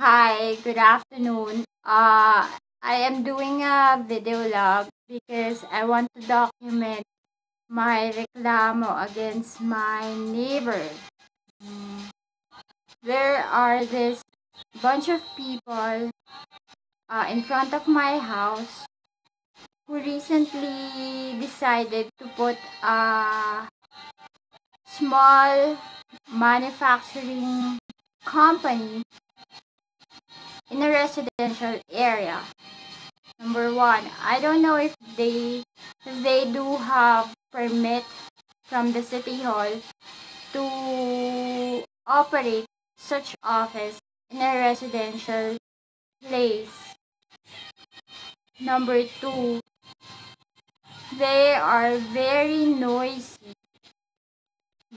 Hi, good afternoon. Uh, I am doing a video log because I want to document my reclamo against my neighbor. There are this bunch of people uh, in front of my house who recently decided to put a small manufacturing company in a residential area. Number one, I don't know if they if they do have permit from the city hall to operate such office in a residential place. Number two, they are very noisy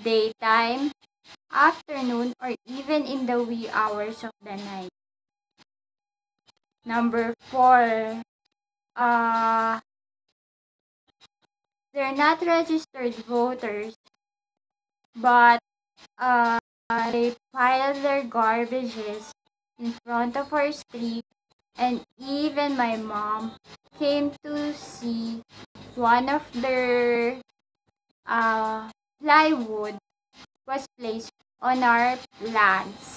daytime, afternoon, or even in the wee hours of the night. Number four, uh, they're not registered voters, but uh, they pile their garbages in front of our street, and even my mom came to see one of their uh, plywood was placed on our lands.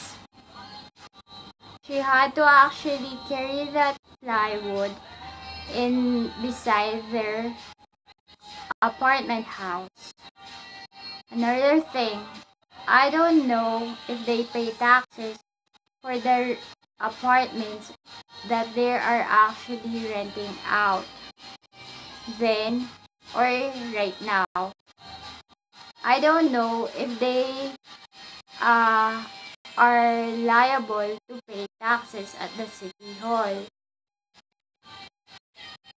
She had to actually carry that plywood in beside their apartment house. Another thing, I don't know if they pay taxes for their apartments that they are actually renting out. Then, or right now, I don't know if they uh, are liable taxes at the city hall.